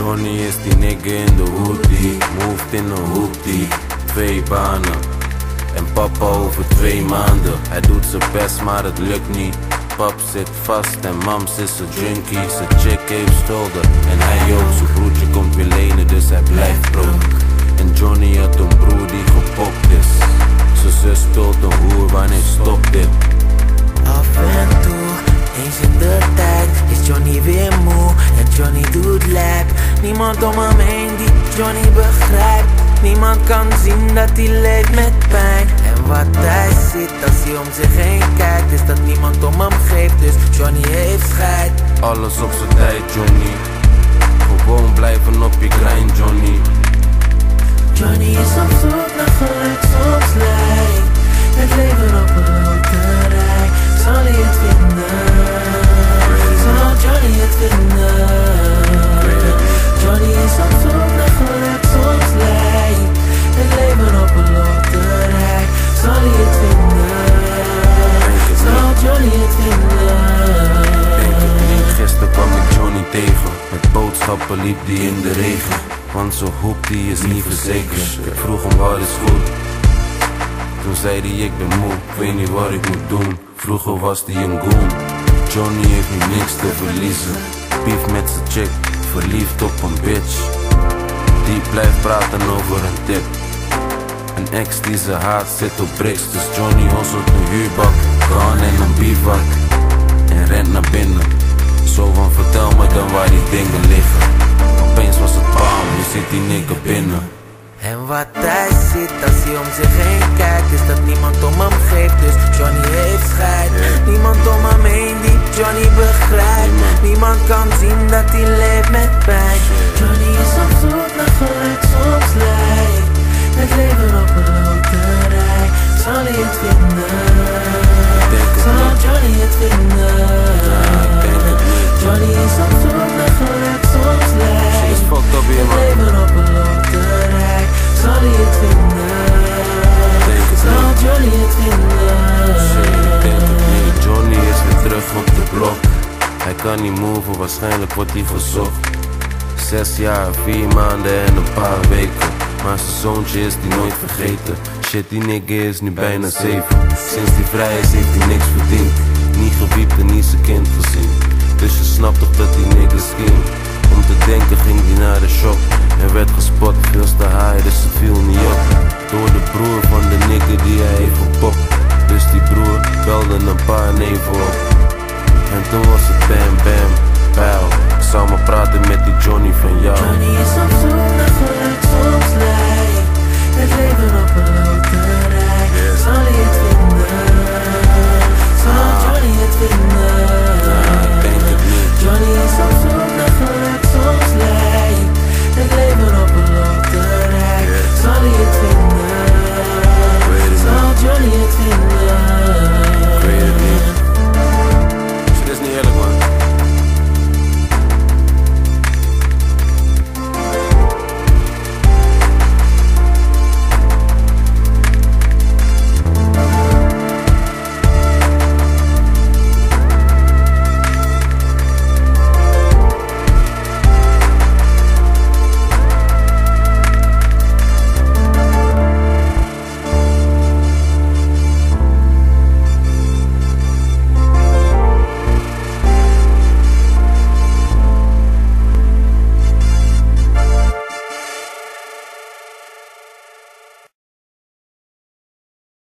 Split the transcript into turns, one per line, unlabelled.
Johnny is die nigga in de hoodie, moved in een hoodie, twee banen. En papa over twee maanden, hij doet zijn best maar het lukt niet. Pap zit vast en mams is een junkie, zijn chick heeft schulden en hij ook. Zijn broertje komt weer lenen dus hij blijft broke. En Johnny had een broer die gepokt is. Zijn zus speelt een hoer, wanneer stopt dit?
Af en toe, eens in de tijd, is Johnny weer moe Niemand om hem heen die Johnny begrijpt. Niemand kan zien dat hij leeft met pijn. En wat hij ziet als hij om zich heen kijkt, is dat niemand om hem geeft. Dus Johnny heeft scheid.
Alles op zijn tijd, Johnny. Gewoon blijven op je grind, Johnny.
Johnny is op zoek naar geluk, soms lijkt het leven op een
boodschappen liep die in de regen. Want zo'n hoek die is niet verzekerd. Ik vroeg hem wat is goed. Toen zei hij ik ben moe, ik weet niet wat ik moet doen. Vroeger was die een goon. Johnny heeft nu niks te verliezen. Beef met zijn chick, verliefd op een bitch. Die blijft praten over een tip. Een ex die ze haat zit op bricks. Dus Johnny hosselt een huurbak, kan en een bivak. En rent naar binnen.
Wat hij ziet. Als hij om zich heen kijkt Is dat niemand om hem geeft, dus Johnny heeft scheid. Niemand om hem heen die Johnny begrijpt Niemand. Kan zien dat hij leeft met pijn. Johnny is op zoek naar geluk, soms lijkt. Het leven op een loterij
kan niet move, waarschijnlijk wordt hij verzocht. Zes jaar, vier maanden en een paar weken. Maar zijn zoontje is die nooit vergeten. Shit, die nigga is nu bijna zeven. Sinds die vrij is, heeft hij niks verdiend. Niet gewiept en niet zijn kind gezien. Dus je snapt toch dat die nigga scheme. Om te denken ging hij naar de shop. En werd gespot, veel te dus het viel niet op. Door de broer van de nigga die hij heeft gepokt. Dus die broer belde een paar neven op. En toen was het bam bam, pijl. Ik zou maar praten met die Johnny van jou.